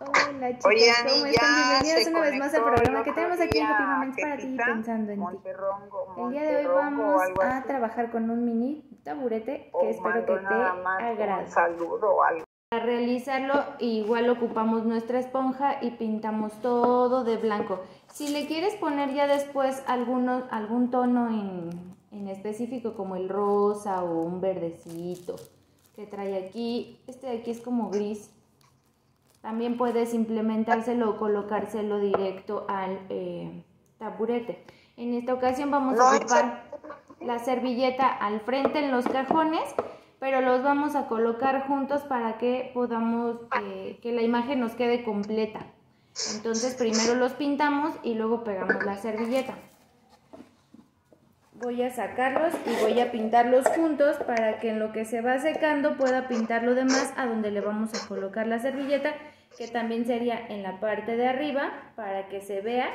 Hola chicos, Oye, ¿cómo están? Bienvenidos una vez más al programa que tenemos aquí en Happy Moments para ti pensando en ti. El día de hoy vamos a trabajar con un mini taburete que espero que te agrade. Para realizarlo igual ocupamos nuestra esponja y pintamos todo de blanco. Si le quieres poner ya después alguno, algún tono en, en específico como el rosa o un verdecito que trae aquí, este de aquí es como gris. También puedes implementárselo o colocárselo directo al eh, taburete. En esta ocasión vamos a ocupar la servilleta al frente en los cajones, pero los vamos a colocar juntos para que podamos, eh, que la imagen nos quede completa. Entonces primero los pintamos y luego pegamos la servilleta. Voy a sacarlos y voy a pintarlos juntos para que en lo que se va secando pueda pintar lo demás a donde le vamos a colocar la servilleta, que también sería en la parte de arriba para que se vea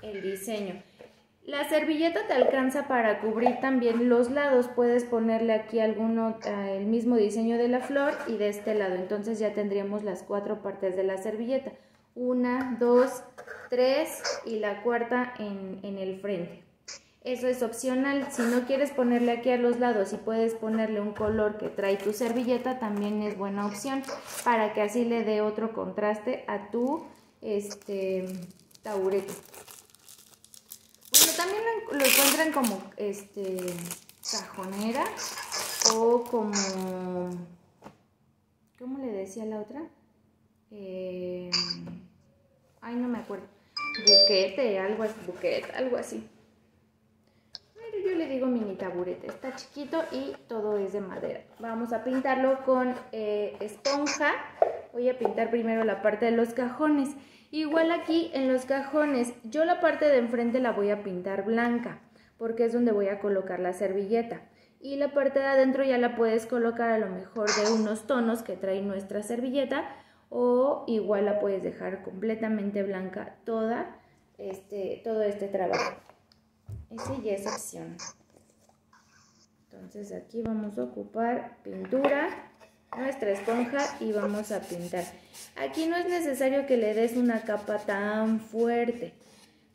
el diseño. La servilleta te alcanza para cubrir también los lados. Puedes ponerle aquí alguno, eh, el mismo diseño de la flor y de este lado. Entonces ya tendríamos las cuatro partes de la servilleta. Una, dos, tres y la cuarta en, en el frente. Eso es opcional. Si no quieres ponerle aquí a los lados y puedes ponerle un color que trae tu servilleta, también es buena opción para que así le dé otro contraste a tu este, taburete. Bueno, también lo, encuentran como este cajonera o como ¿cómo le decía la otra? Eh, ay, no me acuerdo. Buquete, algo así, buquete, algo así. Yo le digo mini taburete, está chiquito y todo es de madera. Vamos a pintarlo con eh, esponja. Voy a pintar primero la parte de los cajones. Igual aquí en los cajones, yo la parte de enfrente la voy a pintar blanca, porque es donde voy a colocar la servilleta. Y la parte de adentro ya la puedes colocar a lo mejor de unos tonos que trae nuestra servilleta, o igual la puedes dejar completamente blanca toda este, todo este trabajo. Ese ya es opción. Entonces aquí vamos a ocupar pintura nuestra esponja y vamos a pintar. Aquí no es necesario que le des una capa tan fuerte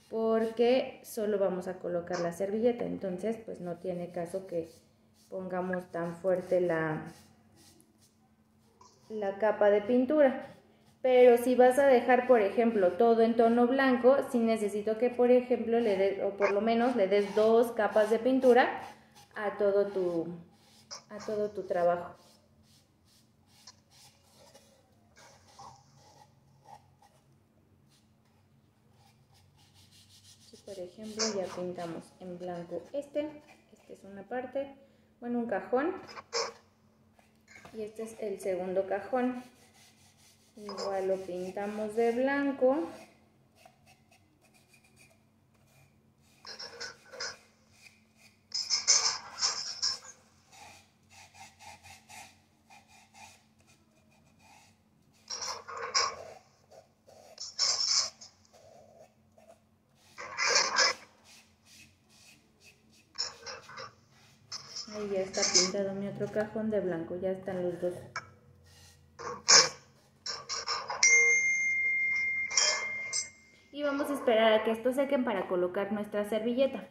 porque solo vamos a colocar la servilleta, entonces pues no tiene caso que pongamos tan fuerte la, la capa de pintura. Pero si vas a dejar, por ejemplo, todo en tono blanco, sí necesito que, por ejemplo, le des, o por lo menos le des dos capas de pintura a todo tu, a todo tu trabajo. por ejemplo ya pintamos en blanco este, este es una parte, bueno un cajón y este es el segundo cajón, igual lo pintamos de blanco. Ahí ya está pintado mi otro cajón de blanco, ya están los dos. Y vamos a esperar a que estos sequen para colocar nuestra servilleta.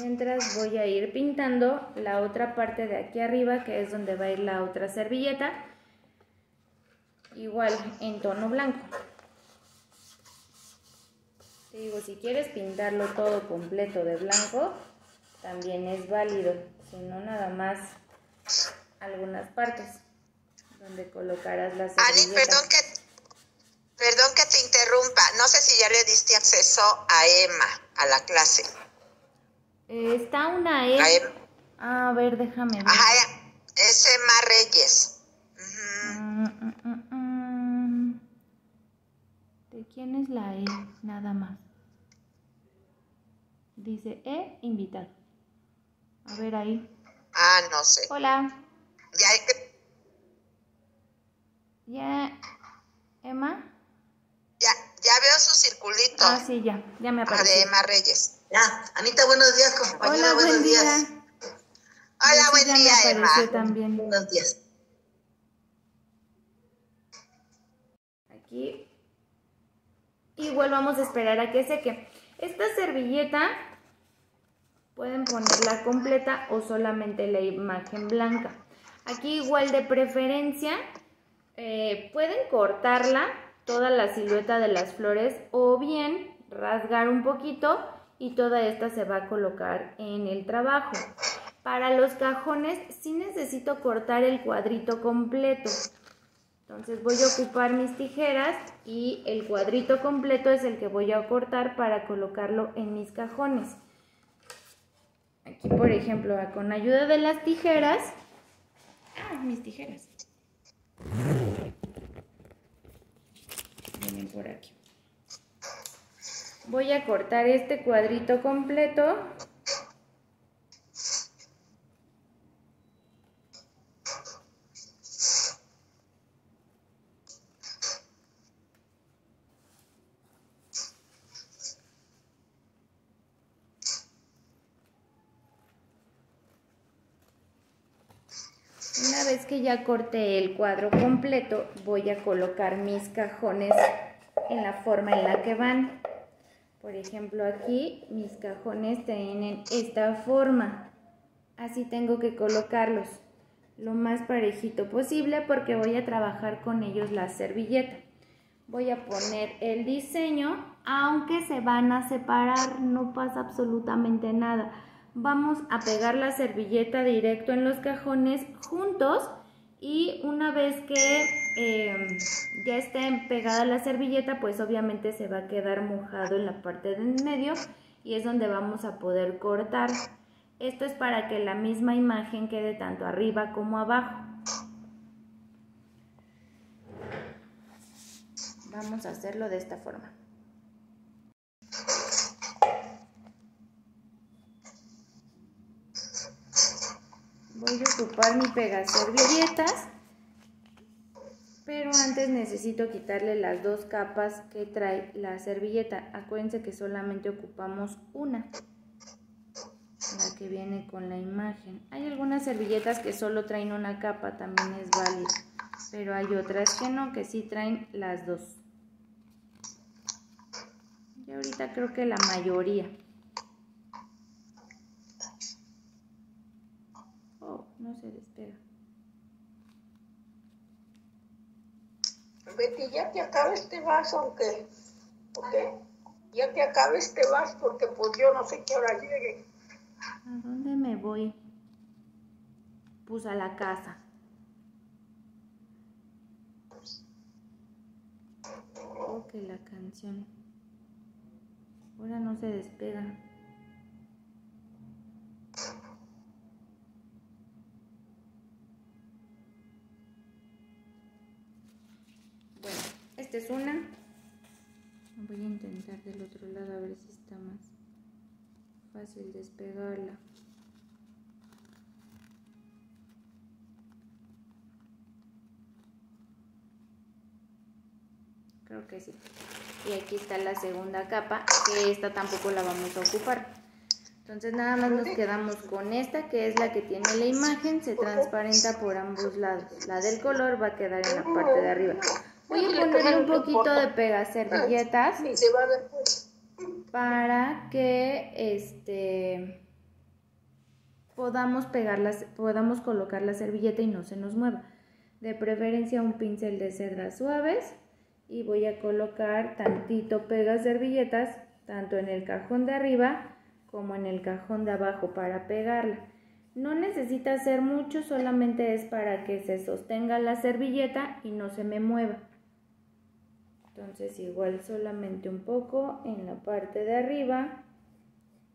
Mientras voy a ir pintando la otra parte de aquí arriba, que es donde va a ir la otra servilleta. Igual en tono blanco. Te digo, si quieres pintarlo todo completo de blanco, también es válido, sino nada más algunas partes donde colocarás la servilleta. Ani, perdón que, perdón que te interrumpa. No sé si ya le diste acceso a Emma, a la clase. Eh, está una E. A Emma. A ver, déjame ver. Ajá, es Emma Reyes. Mm, mm, mm, mm. ¿De quién es la E? Nada más. Dice E, invitado. A ver ahí. Ah, no sé. Hola. Ya hay que, ¿Ya? ¿Emma? Ya, veo su circulito. Ah, sí, ya. Ya me Ah, de apareció. Emma Reyes. Ya, Anita, buenos días, compañera, Hola, buenos buen día. días. Hola, Sí, buen día, apareció Emma. también. Buenos días. aquí. Igual vamos a esperar a que seque. Esta servilleta pueden ponerla completa o solamente la imagen blanca. Aquí igual de preferencia eh, pueden cortarla toda la silueta de las flores o bien rasgar un poquito y toda esta se va a colocar en el trabajo. Para los cajones sí necesito cortar el cuadrito completo. Entonces voy a ocupar mis tijeras y el cuadrito completo es el que voy a cortar para colocarlo en mis cajones. Aquí por ejemplo con ayuda de las tijeras, ah, mis tijeras. Por aquí. Voy a cortar este cuadrito completo Una vez que ya corté el cuadro completo, voy a colocar mis cajones en la forma en la que van. Por ejemplo, aquí mis cajones tienen esta forma. Así tengo que colocarlos lo más parejito posible porque voy a trabajar con ellos la servilleta. Voy a poner el diseño, aunque se van a separar, no pasa absolutamente nada. Vamos a pegar la servilleta directo en los cajones juntos y una vez que em, ya esté pegada la servilleta, pues obviamente se va a quedar mojado en la parte de medio y es donde vamos a poder cortar. Esto es para que la misma imagen quede tanto arriba como abajo. Vamos a hacerlo de esta forma. Voy a ocupar mi pega servilletas, pero antes necesito quitarle las dos capas que trae la servilleta. Acuérdense que solamente ocupamos una, la que viene con la imagen. Hay algunas servilletas que solo traen una capa, también es válido, pero hay otras que no, que sí traen las dos. Y ahorita creo que la mayoría. no se despega. Betty, ya te acaba este vaso, aunque, porque ya te acaba este vaso, porque pues yo no sé qué hora llegue. ¿A dónde me voy? Pues a la casa. Ok, la canción. Ahora no se despega. Es una. Voy a intentar del otro lado a ver si está más fácil despegarla. Creo que sí. Y aquí está la segunda capa, que esta tampoco la vamos a ocupar. Entonces nada más nos quedamos con esta, que es la que tiene la imagen, se transparenta por ambos lados. La del color va a quedar en la parte de arriba. Voy a ponerle un poquito de pegaservilletas para que este podamos pegarlas, podamos colocar la servilleta y no se nos mueva. De preferencia un pincel de cerdas suaves y voy a colocar tantito pegaservilletas tanto en el cajón de arriba como en el cajón de abajo para pegarla. No necesita hacer mucho, solamente es para que se sostenga la servilleta y no se me mueva. Entonces igual solamente un poco en la parte de arriba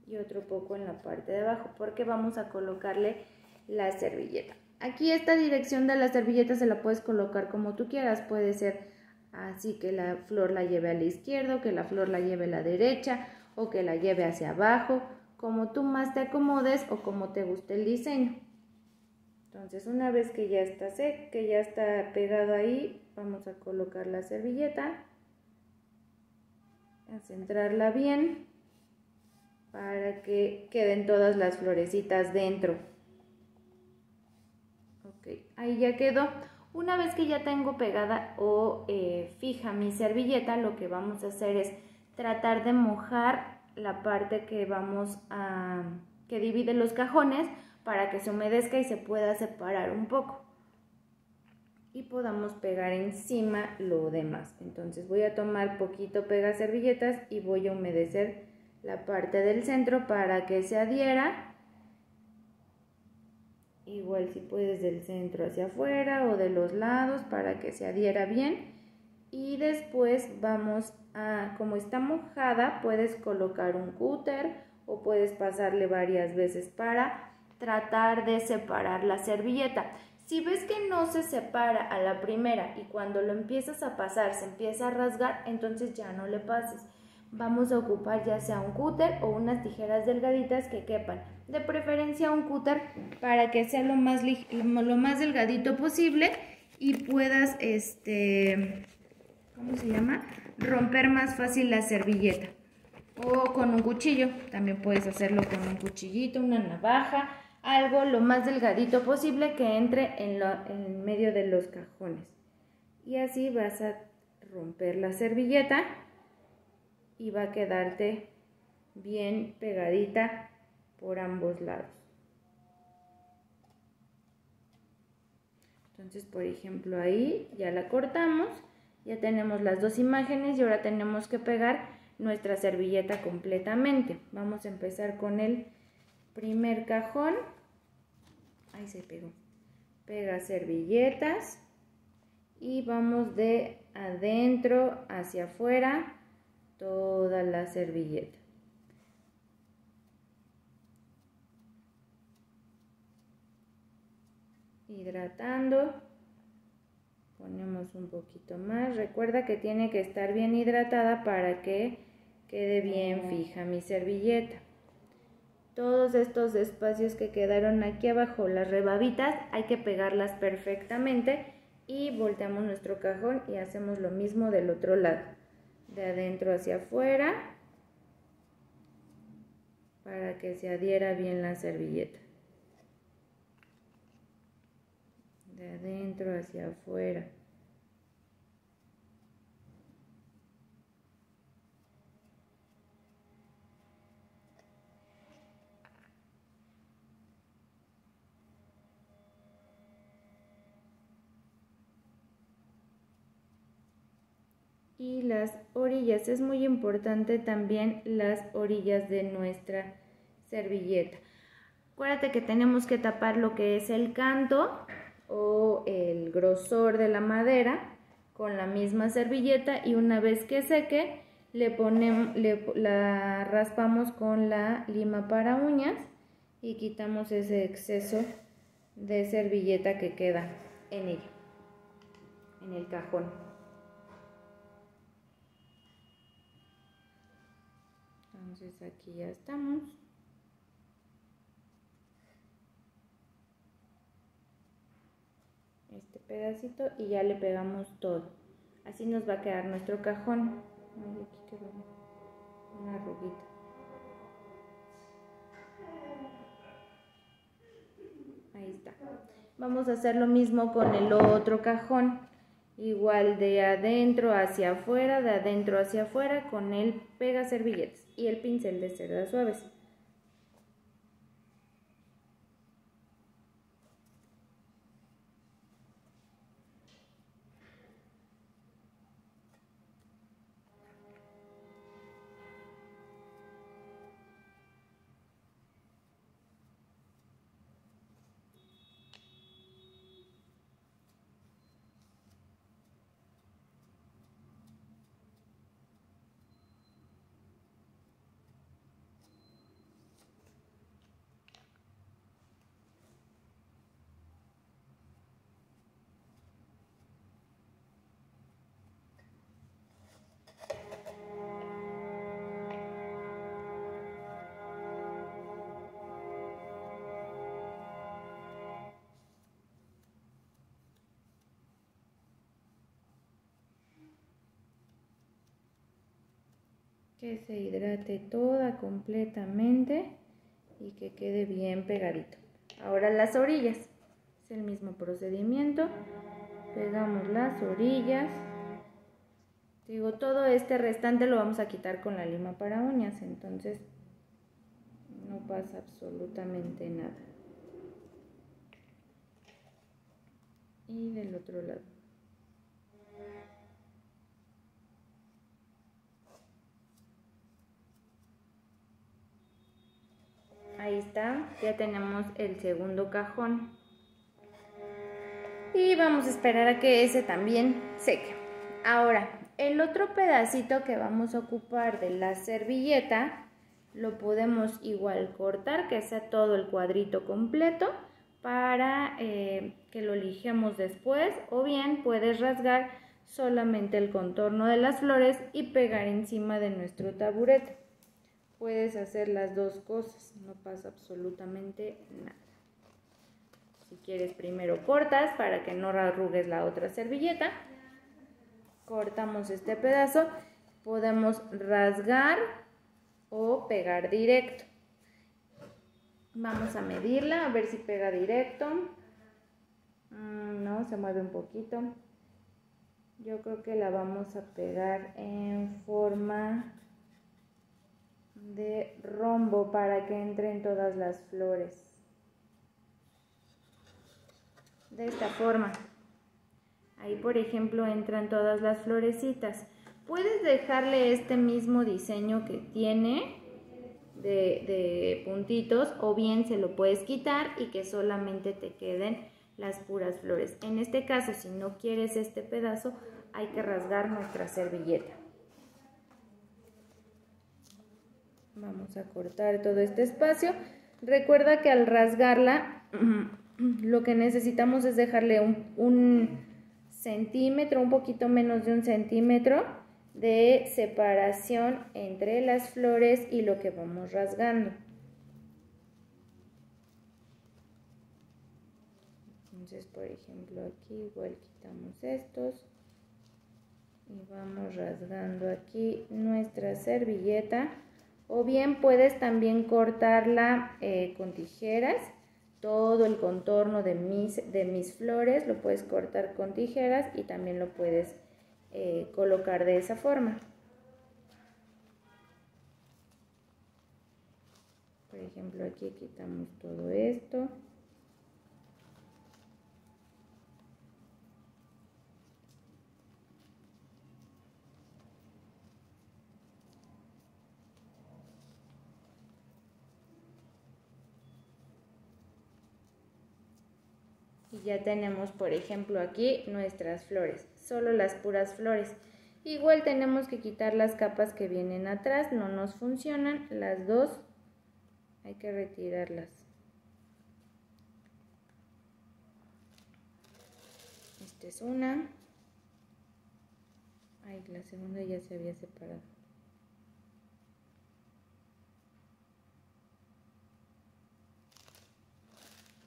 y otro poco en la parte de abajo porque vamos a colocarle la servilleta. Aquí esta dirección de la servilleta se la puedes colocar como tú quieras, puede ser así que la flor la lleve a la izquierda, que la flor la lleve a la derecha o que la lleve hacia abajo, como tú más te acomodes o como te guste el diseño. Entonces una vez que ya está seco, que ya está pegado ahí, vamos a colocar la servilleta a centrarla bien para que queden todas las florecitas dentro. Ok, ahí ya quedó. Una vez que ya tengo pegada o eh, fija mi servilleta, lo que vamos a hacer es tratar de mojar la parte que vamos a que divide los cajones para que se humedezca y se pueda separar un poco y podamos pegar encima lo demás. Entonces voy a tomar poquito pega servilletas y voy a humedecer la parte del centro para que se adhiera. Igual si puedes del centro hacia afuera o de los lados para que se adhiera bien. Y después vamos a, como está mojada, puedes colocar un cúter o puedes pasarle varias veces para tratar de separar la servilleta. Si ves que no se separa a la primera y cuando lo empiezas a pasar se empieza a rasgar, entonces ya no le pases. Vamos a ocupar ya sea un cúter o unas tijeras delgaditas que quepan. De preferencia un cúter para que sea lo más, lo más delgadito posible y puedas, este, ¿cómo se llama? Romper más fácil la servilleta. O con un cuchillo, también puedes hacerlo con un cuchillito, una navaja, algo lo más delgadito posible que entre en, en medio de los cajones. Y así vas a romper la servilleta y va a quedarte bien pegadita por ambos lados. Entonces, por ejemplo, ahí ya la cortamos, ya tenemos las dos imágenes y ahora tenemos que pegar nuestra servilleta completamente. Vamos a empezar con el primer cajón, ahí se pegó, pega servilletas. Y vamos de adentro hacia afuera toda la servilleta. Hidratando, ponemos un poquito más, recuerda que tiene que estar bien hidratada para que quede bien fija mi servilleta todos estos espacios que quedaron aquí abajo, las rebabitas, hay que pegarlas perfectamente y volteamos nuestro cajón y hacemos lo mismo del otro lado, de adentro hacia afuera, para que se adhiera bien la servilleta. De adentro hacia afuera. Y las orillas. Es muy importante también las orillas de nuestra servilleta. Acuérdate que tenemos que tapar lo que es el canto o el grosor de la madera con la misma servilleta y una vez que seque le ponemos, la raspamos con la lima para uñas y quitamos ese exceso de servilleta que queda en ella, en el cajón. Entonces aquí ya estamos. Este pedacito y ya le pegamos todo. Así nos va a quedar nuestro cajón. Aquí quedó una arruguita. Ahí está. Vamos a hacer lo mismo con el otro cajón igual de adentro hacia afuera, de adentro hacia afuera con el pega servilletas y el pincel de cerdas suaves. Que se hidrate toda completamente y que quede bien pegadito. Ahora las orillas, es el mismo procedimiento, Pegamos las orillas. Digo, todo este restante lo vamos a quitar con la lima para uñas, entonces no pasa absolutamente nada. Y del otro lado. Ahí está, ya tenemos el segundo cajón. Y vamos a esperar a que ese también seque. Ahora, el otro pedacito que vamos a ocupar de la servilleta lo podemos igual cortar, que sea todo el cuadrito completo para eh, que lo lijemos después o bien puedes rasgar solamente el contorno de las flores y pegar encima de nuestro taburete. Puedes hacer las dos cosas, no pasa absolutamente nada. Si quieres primero cortas para que no arrugues la otra servilleta. Cortamos este pedazo. Podemos rasgar o pegar directo. Vamos a medirla, a ver si pega directo. Mm, no, se mueve un poquito. Yo creo que la vamos a pegar en forma de rombo para que entren todas las flores de esta forma. Ahí, por ejemplo, entran todas las florecitas. Puedes dejarle este mismo diseño que tiene de, de, puntitos o bien se lo puedes quitar y que solamente te queden las puras flores. En este caso, si no quieres este pedazo, hay que rasgar nuestra servilleta. Vamos a cortar todo este espacio. Recuerda que al rasgarla lo que necesitamos es dejarle un, centímetro, un poquito menos de un centímetro de separación entre las flores y lo que vamos rasgando. Entonces, por ejemplo, aquí igual quitamos estos y vamos rasgando aquí nuestra servilleta o bien puedes también cortarla eh, con tijeras todo el contorno de mis, de mis flores lo puedes cortar con tijeras y también lo puedes eh, colocar de esa forma. Por ejemplo, aquí quitamos todo esto. Y ya tenemos por ejemplo aquí nuestras flores, solo las puras flores. Igual tenemos que quitar las capas que vienen atrás, no nos funcionan, las dos hay que retirarlas. Esta es una. Ay, la segunda ya se había separado.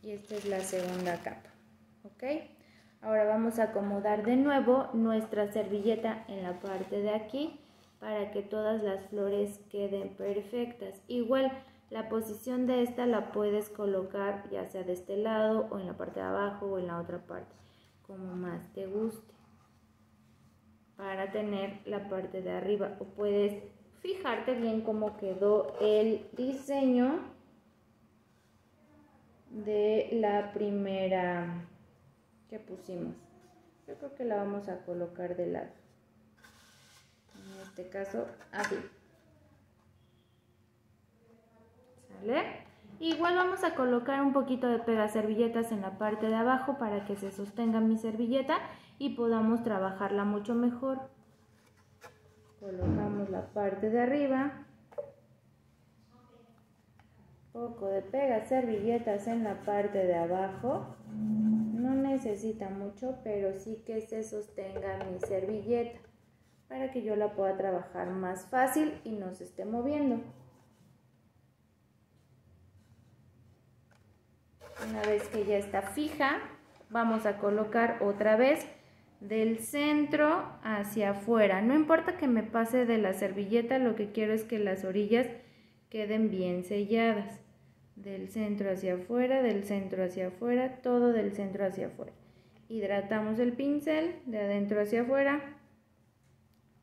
Y esta es la segunda capa. ¿Ok? Ahora vamos a acomodar de nuevo nuestra servilleta en la parte de aquí para que todas las flores queden perfectas. Igual la posición de esta la puedes colocar ya sea de este lado o en la parte de abajo o en la otra parte, como más te guste. Para tener la parte de arriba o puedes fijarte bien cómo quedó el diseño de la primera pusimos. Yo creo que la vamos a colocar de lado. En este caso, así. ¿Sale? Igual vamos a colocar un poquito de pega servilletas en la parte de abajo para que se sostenga mi servilleta y podamos trabajarla mucho mejor. Colocamos la parte de arriba. Poco de pega servilletas en la parte de abajo no necesita mucho, pero sí que se sostenga mi servilleta para que yo la pueda trabajar más fácil y no se esté moviendo. Una vez que ya está fija, vamos a colocar otra vez del centro hacia afuera. No importa que me pase de la servilleta, lo que quiero es que las orillas queden bien selladas del centro hacia afuera, del centro hacia afuera, todo del centro hacia afuera. hidratamos el pincel de adentro hacia afuera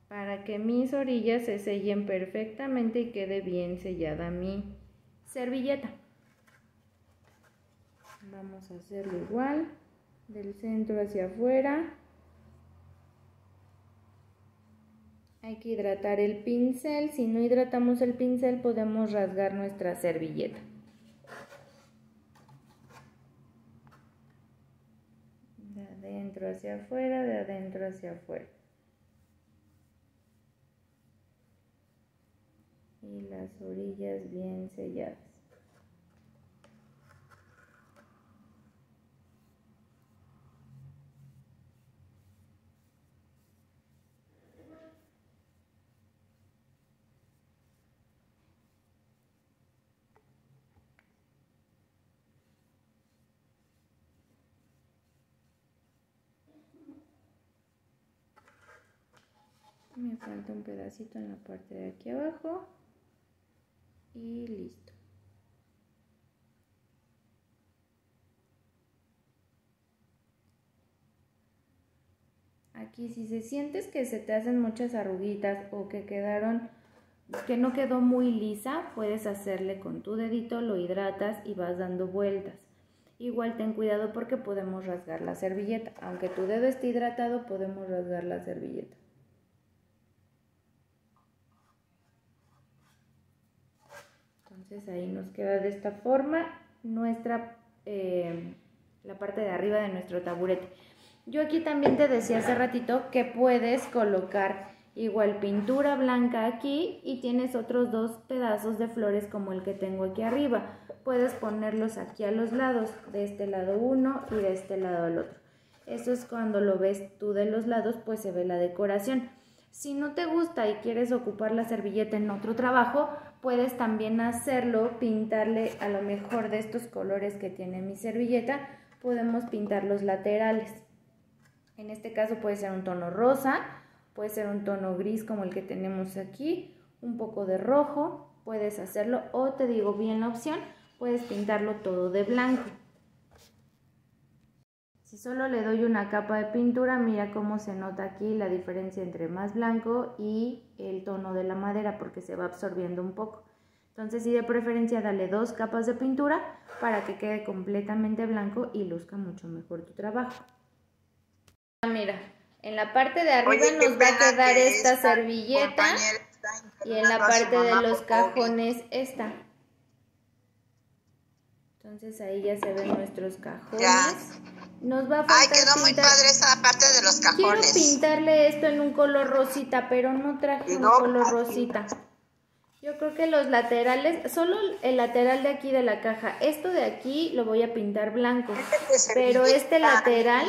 para que mis orillas se sellen perfectamente y quede bien sellada mi servilleta. Vamos a hacerlo igual, del centro hacia afuera. Hay que hidratar el pincel, si no hidratamos el pincel podemos rasgar nuestra servilleta. De adentro hacia afuera, de adentro hacia afuera. Y las orillas bien selladas. Me falta un pedacito en la parte de aquí abajo. Y listo. Aquí si se sientes que se te hacen muchas arruguitas o que quedaron que no quedó muy lisa puedes hacerle con tu dedito lo hidratas y vas dando vueltas. Igual ten cuidado porque podemos rasgar la servilleta. Aunque tu dedo esté hidratado podemos rasgar la servilleta Entonces ahí nos queda de esta forma nuestra, eh, la parte de arriba de nuestro taburete. Yo aquí también te decía hace ratito que puedes colocar igual pintura blanca aquí y tienes otros dos pedazos de flores como el que tengo aquí arriba. Puedes ponerlos aquí a los lados, de este lado uno y de este lado al otro. Eso es cuando lo ves tú de los lados, pues se ve la decoración. Si no te gusta y quieres ocupar la servilleta en otro trabajo, puedes también hacerlo, pintarle a lo mejor de estos colores que tiene mi servilleta, podemos pintar los laterales. En este caso puede ser un tono rosa, puede ser un tono gris como el que tenemos aquí, un poco de rojo, puedes hacerlo o te digo bien la opción, puedes pintarlo todo de blanco. Si solo le doy una capa de pintura, mira cómo se nota aquí la diferencia entre más blanco y el tono de la madera porque se va absorbiendo un poco. Entonces, si de preferencia, dale dos capas de pintura para que quede completamente blanco y luzca mucho mejor tu trabajo. Mira, en la parte de arriba nos va a quedar esta servilleta y en la parte de los cajones esta. Entonces ahí ya se ven nuestros cajones. Nos va a Ay, quedó muy padre esa parte de los cajones. Quiero pintarle esto en un color rosita, pero no traje un color rosita. Yo creo que los laterales, solo el lateral de aquí de la caja, esto de aquí lo voy a pintar blanco, Este pero este lateral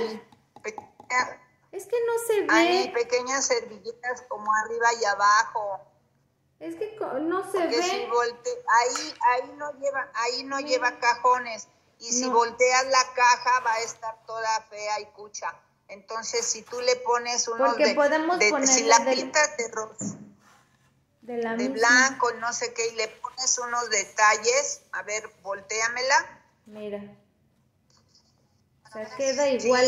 es que no se ve. Hay pequeñas servilletas como arriba y abajo. Es que no se Porque ve. Si volte, ahí, ahí no lleva, ahí no lleva cajones. Y si volteas la caja va a estar toda fea y cucha. Entonces, si tú le pones unos Porque de, podemos de- si la del- pintas de rosa, de la de blanco, no sé qué, y le pones unos detalles, a ver, volteamela. Mira. O sea, queda igual.